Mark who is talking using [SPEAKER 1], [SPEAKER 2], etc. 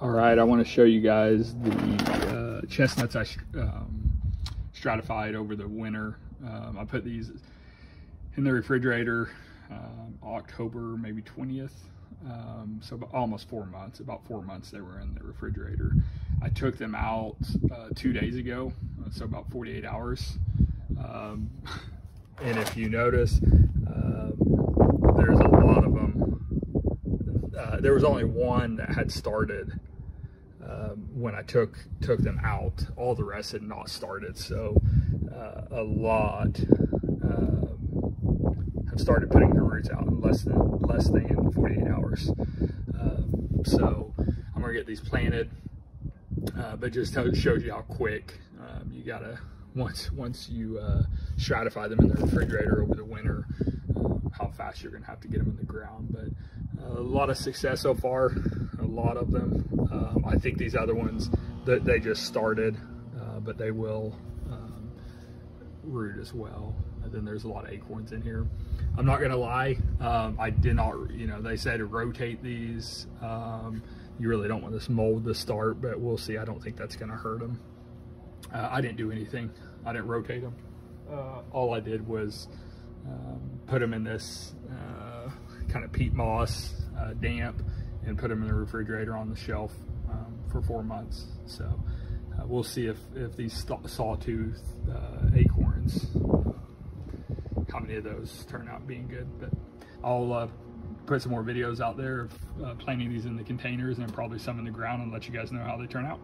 [SPEAKER 1] All right, I want to show you guys the uh, chestnuts I um, stratified over the winter. Um, I put these in the refrigerator um, October, maybe 20th. Um, so almost four months, about four months they were in the refrigerator. I took them out uh, two days ago, so about 48 hours. Um, and if you notice, uh, there's a lot of them. Uh, there was only one that had started um, when I took took them out. All the rest had not started, so uh, a lot um, have started putting their roots out in less than less than 48 hours. Um, so I'm gonna get these planted, uh, but just shows you how quick um, you gotta once once you uh, stratify them in the refrigerator over the winter, um, how fast you're gonna have to get them in the ground. But uh, a lot of success so far, lot of them. Um, I think these other ones that they just started, uh, but they will um, root as well. And then there's a lot of acorns in here. I'm not gonna lie, um, I did not, you know, they said to rotate these. Um, you really don't want this mold to start, but we'll see. I don't think that's gonna hurt them. Uh, I didn't do anything. I didn't rotate them. Uh, all I did was um, put them in this uh, kind of peat moss, uh, damp, and put them in the refrigerator on the shelf um, for four months. So uh, we'll see if, if these sawtooth uh, acorns, how many of those turn out being good. But I'll put some more videos out there of planting these in the containers and probably some in the ground and let you guys know how they turn out.